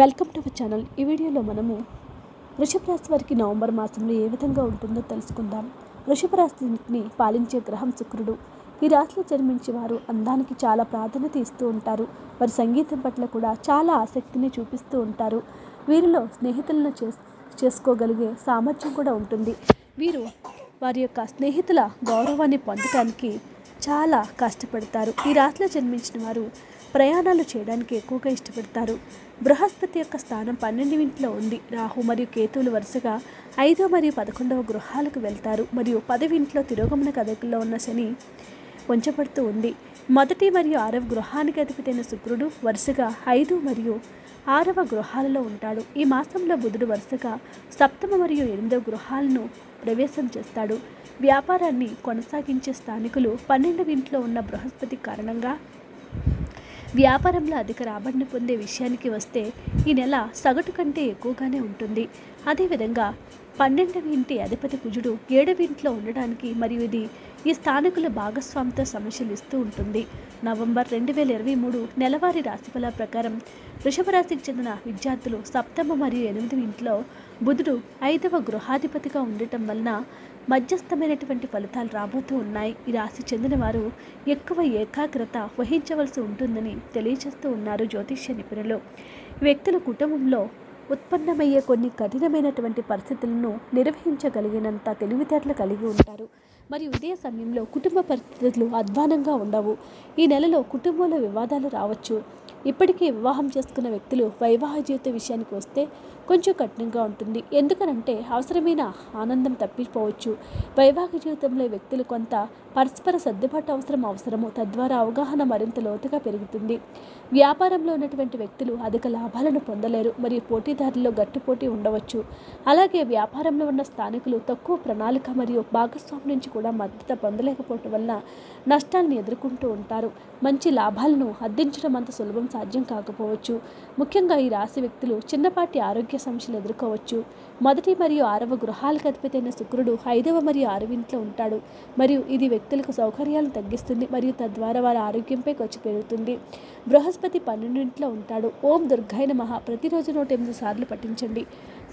Welcome to our channel. ఈ వీడియోలో మనము వృషభ రాశి వారికి నవంబర్ మాసంలో ఏ విధంగా ఉంటుందో తెలుసుకుందాం. వృషభ రాశిని పాలించే గ్రహం శుక్రుడు. ఈ రాశిలో జన్మించే వారు అందానికి చాలా ప్రాధాన్యత ఇస్తూ ఉంటారు. వారి సంగీతం పట్ల కూడా చాలా ఆసక్తిని చూపిస్తూ ఉంటారు. వీరిలో స్నేహితులను చేస్ చేసుకోగలిగే సామర్థ్యం కూడా ఉంటుంది. వీరు వారి యొక్క స్నేహితుల గౌరవాన్ని పొందటానికి చాలా కష్టపడతారు. ఈ రాశిలో జన్మించిన వారు ప్రయాణాలు చేయడానికి ఎక్కువగా ఇష్టపడతారు. బృహస్పతి యొక్క స్థానం పన్నెండు ఇంట్లో ఉంది. రాహు మరియు కేతువులు వరుసగా ఐదో మరియు పదకొండవ గృహాలకు వెళ్తారు. మరియు పదవింట్లో తిరోగమన కదకుల్లో ఉన్న శని ఉంచబడుతూ ఉంది. మొదటి మరియు ఆరవ గృహానికి అధిపతైన శుక్రుడు వరుసగా ఐదు మరియు ఆరవ గృహాలలో ఉంటాడు. ఈ మాసంలో బుధుడు వరుసగా సప్తమ మరియు ఎనిమిదవ గృహాలను ప్రవేశం చేస్తాడు. వ్యాపారాన్ని కొనసాగించే స్థానికులు పన్నెండవ ఇంట్లో ఉన్న బృహస్పతి కారణంగా వ్యాపారంలో అధిక రాబడిని పొందే విషయానికి వస్తే ఈ నెల సగటు కంటే ఎక్కువగానే ఉంటుంది. అదేవిధంగా పన్నెండవ ఇంటి అధిపతి కుజుడు ఏడవ ఇంట్లో ఉండడానికి మరియు ఇది ఈ స్థానికుల భాగస్వామితో సమస్యలు ఇస్తూ ఉంటుంది. నవంబర్ రెండు వేల ఇరవై మూడు నెలవారీ రాశిఫల ప్రకారం వృషభ రాశికి చెందిన విద్యార్థులు సప్తమ మరియు ఎనిమిది ఇంట్లో బుధుడు ఐదవ గృహాధిపతిగా ఉండటం వలన మధ్యస్థమైనటువంటి ఫలితాలు రాబోతూ ఉన్నాయి. ఈ రాశి చెందిన వారు ఎక్కువ ఏకాగ్రత వహించవలసి ఉంటుందని తెలియజేస్తూ ఉన్నారు జ్యోతిష్య నిపుణులు. వ్యక్తుల కుటుంబంలో ఉత్పన్నమయ్యే కొన్ని కఠినమైనటువంటి పరిస్థితులను నిర్వహించగలిగినంత తెలివితేటలు కలిగి ఉంటారు. మరియు ఇదే సమయంలో కుటుంబ పరిస్థితులు అధ్వానంగా ఉండవు. ఈ నెలలో కుటుంబంలో వివాదాలు రావచ్చు. ఇప్పటికే వివాహం చేసుకున్న వ్యక్తులు వైవాహ జీవిత విషయానికి వస్తే కొంచెం కఠినంగా ఉంటుంది. ఎందుకనంటే అవసరమైన ఆనందం తప్పిపోవచ్చు వైవాహిక జీవితంలో వ్యక్తులు కొంత పరస్పర సర్దుబాటు అవసరం అవసరము. తద్వారా అవగాహన మరింత లోతుగా పెరుగుతుంది. వ్యాపారంలో ఉన్నటువంటి వ్యక్తులు అధిక లాభాలను పొందలేరు. మరియు పోటీదారుల్లో గట్టి పోటీ ఉండవచ్చు. అలాగే వ్యాపారంలో ఉన్న స్థానికులు తక్కువ ప్రణాళిక మరియు భాగస్వామి నుంచి కూడా మద్దతు పొందలేకపోవటం వలన నష్టాలను ఎదుర్కొంటూ ఉంటారు. మంచి లాభాలను అద్దించడం అంత సులభం సాధ్యం కాకపోవచ్చు. ముఖ్యంగా ఈ రాశి వ్యక్తులు చిన్నపాటి ఆరోగ్య సమస్యలు ఎదుర్కోవచ్చు. మొదటి మరియు ఆరవ గృహాలకు అధిపతైన శుక్రుడు ఐదవ మరియు ఆరవ ఇంట్లో ఉంటాడు. మరియు ఇది వ్యక్తులకు సౌకర్యాలను తగ్గిస్తుంది మరియు తద్వారా వారి ఆరోగ్యంపై ఖర్చు పెరుగుతుంది. బృహస్పతి పన్నెండింట్లో ఉంటాడు. ఓం దుర్గాయ మహా ప్రతిరోజు నూట ఎనిమిది సార్లు పఠించండి.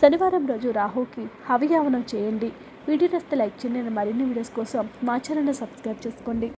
శనివారం రోజు రాహుకి హవియావనం చేయండి. వీడియో నస్తే లైక్ చేయండి. మరిన్ని వీడియోస్ కోసం మా ఛానల్ని సబ్స్క్రైబ్ చేసుకోండి.